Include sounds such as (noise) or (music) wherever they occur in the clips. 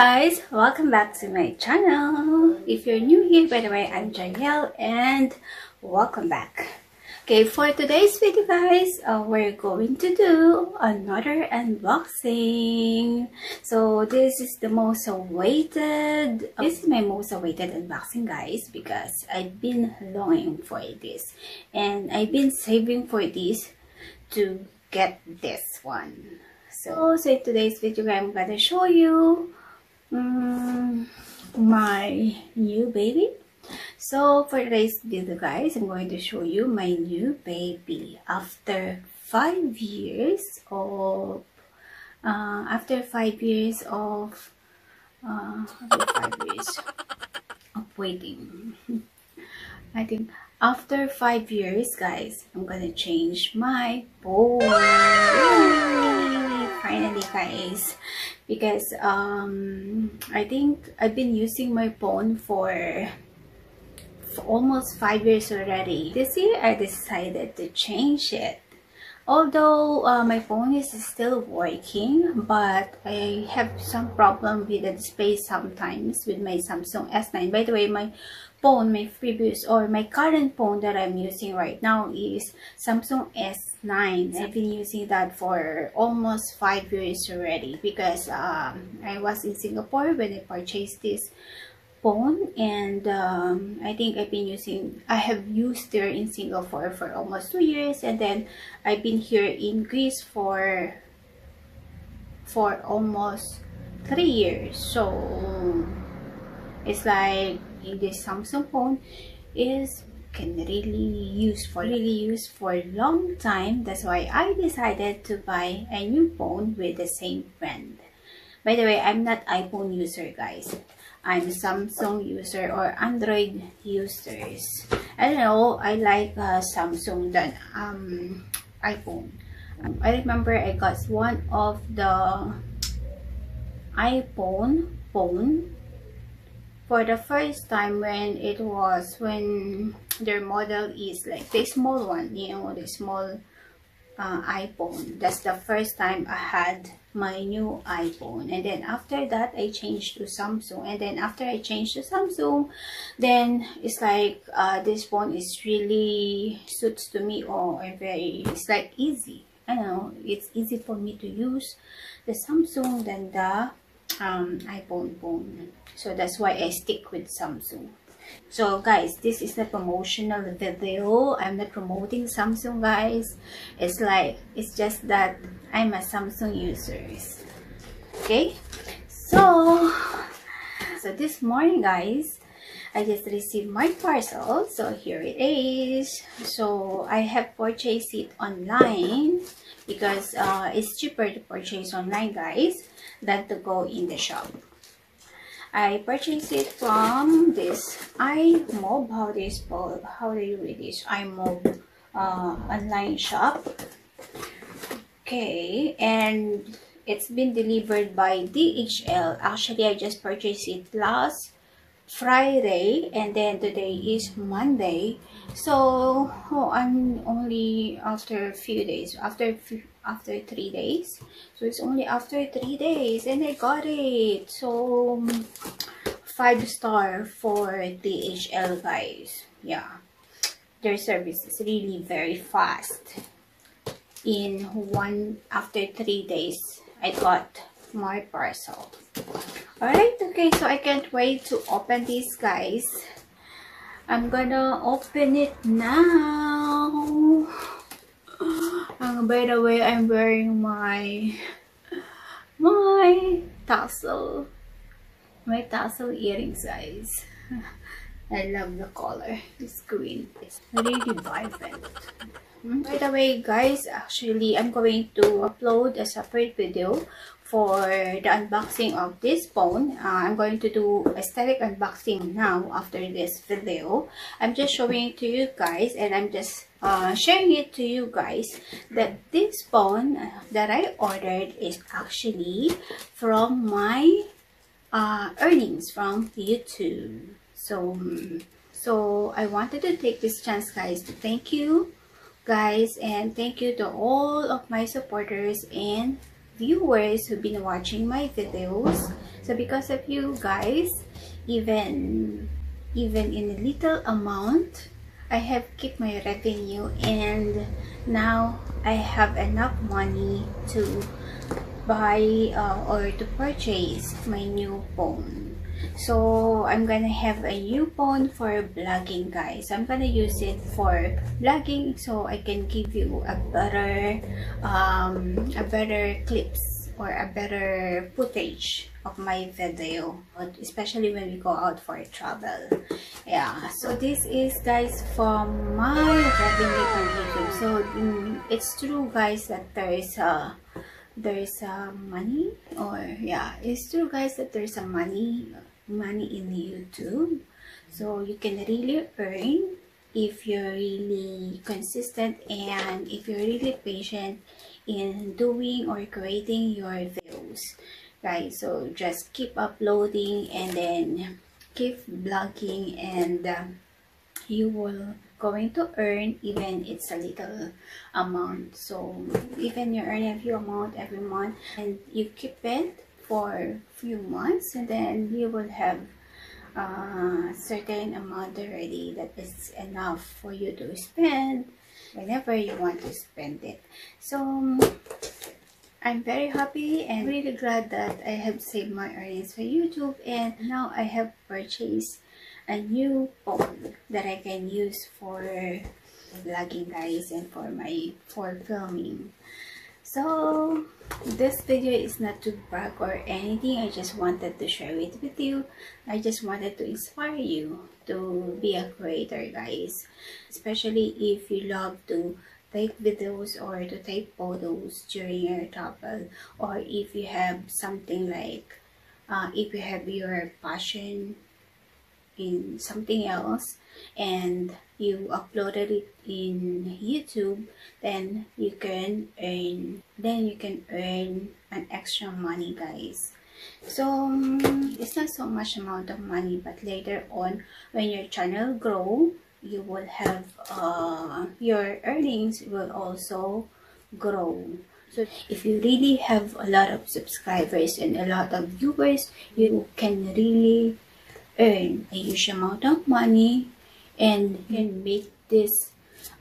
guys! Welcome back to my channel! If you're new here, by the way, I'm Jhariel and welcome back. Okay, for today's video guys, uh, we're going to do another unboxing. So this is the most awaited, this is my most awaited unboxing guys because I've been longing for this and I've been saving for this to get this one. So, so in today's video I'm gonna show you um, my new baby. So for today's video guys, I'm going to show you my new baby after five years of uh, after five years of uh, five years of waiting. I think after five years guys, I'm gonna change my boy finally guys because um i think i've been using my phone for, for almost five years already. This year i decided to change it. Although uh, my phone is still working but i have some problem with the display sometimes with my samsung s9 by the way my phone my previous or my current phone that i'm using right now is samsung s 9 i've been using that for almost five years already because um, i was in singapore when i purchased this phone and um, i think i've been using i have used there in singapore for almost two years and then i've been here in greece for for almost three years. So it's like this samsung phone is can really use for really use for a long time. That's why I decided to buy a new phone with the same brand. By the way I'm not iPhone user guys. I'm Samsung user or Android users. I don't know I like uh, Samsung than um, iPhone. Um, I remember I got one of the iPhone phone for the first time when it was when their model is like the small one you know the small uh, iphone. That's the first time i had my new iphone. And then after that i changed to samsung. And then after i changed to samsung then it's like uh, this phone is really suits to me or very it's like easy. I know it's easy for me to use the samsung than the um, iphone phone. So that's why I stick with Samsung so guys this is a promotional video. I'm not promoting Samsung guys. It's like it's just that I'm a Samsung user okay? So so this morning guys I just received my parcel. So here it is. So I have purchased it online because uh, it's cheaper to purchase online guys than to go in the shop I purchased it from this iMob. How do you spell? How do you read this? iMob uh, online shop. Okay, and it's been delivered by DHL. Actually, I just purchased it last Friday, and then today is Monday. So oh, I'm only after a few days. After after three days. So it's only after three days and i got it. So five star for dhl guys. Yeah. Their service is really very fast. In one after three days i got my parcel. All right okay so i can't wait to open this guys. I'm gonna open it now. um, by the way, I'm wearing my my tassel, my tassel earrings, guys. (laughs) I love the color. It's green. It's really vibrant. Hmm? By the way, guys, actually, I'm going to upload a separate video for the unboxing of this phone. Uh, I'm going to do aesthetic unboxing now after this video. I'm just showing it to you guys and I'm just uh, sharing it to you guys that this phone that I ordered is actually from my uh, earnings from YouTube. So, so I wanted to take this chance guys to thank you guys and thank you to all of my supporters and viewers who've been watching my videos. So because of you guys even even in a little amount I have kept my revenue and now I have enough money to buy uh, or to purchase my new phone. So I'm gonna have a new phone for vlogging guys. I'm gonna use it for vlogging so I can give you a better um, a better clips or a better footage of my video especially when we go out for travel. Yeah so this is guys from my revenue on youtube. So mm, it's true guys that there is a there's a money or yeah it's true guys that there's a money money in youtube. So you can really earn if you're really consistent and if you're really patient in doing or creating your videos right? So just keep uploading and then keep blogging and uh, you will going to earn even it's a little amount. So even you earn a few amount every month and you keep it for few months and then you will have uh, certain amount already that is enough for you to spend whenever you want to spend it. So I'm very happy and really glad that I have saved my earnings for YouTube and now I have purchased a new phone that I can use for vlogging guys and for my for filming so this video is not to brag or anything. I just wanted to share it with you. I just wanted to inspire you to be a creator guys. Especially if you love to take videos or to take photos during your travel or if you have something like uh, if you have your passion in something else and you uploaded it in YouTube then you can earn then you can earn an extra money guys. So um, it's not so much amount of money but later on when your channel grow you will have uh, your earnings will also grow. So if you really have a lot of subscribers and a lot of viewers you can really earn a huge amount of money and you can make this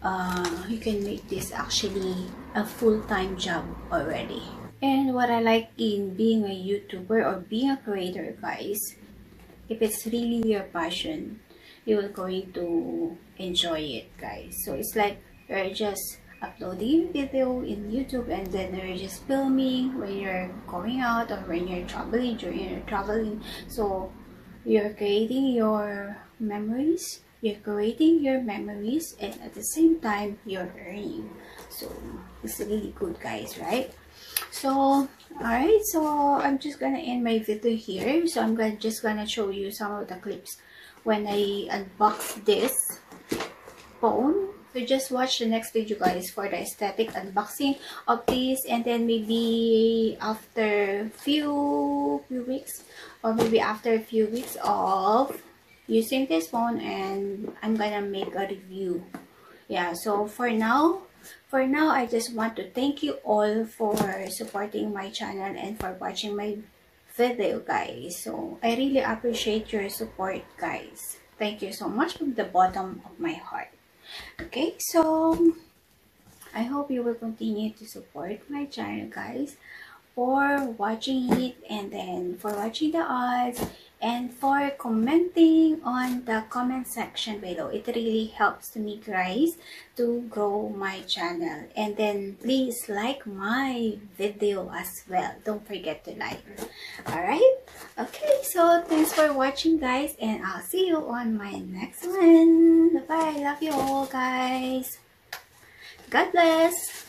uh, you can make this actually a full-time job already. And what I like in being a YouTuber or being a creator guys if it's really your passion you're going to enjoy it guys. So it's like you're just uploading video in YouTube and then you're just filming when you're going out or when you're traveling during traveling. So you're creating your memories you're creating your memories and at the same time you're earning. So it's really good guys right? So alright so i'm just gonna end my video here. So i'm gonna just gonna show you some of the clips. When I unbox this phone. So just watch the next video guys for the aesthetic unboxing of this. And then maybe after few few weeks or maybe after a few weeks of using this phone and I'm gonna make a review. Yeah, so for now, for now I just want to thank you all for supporting my channel and for watching my video guys. So i really appreciate your support guys. Thank you so much from the bottom of my heart. Okay so i hope you will continue to support my channel guys for watching it and then for watching the odds and for commenting on the comment section below it really helps to me guys to grow my channel. And then please like my video as well. Don't forget to like. All right okay so thanks for watching guys and i'll see you on my next one. Bye bye love you all guys. God bless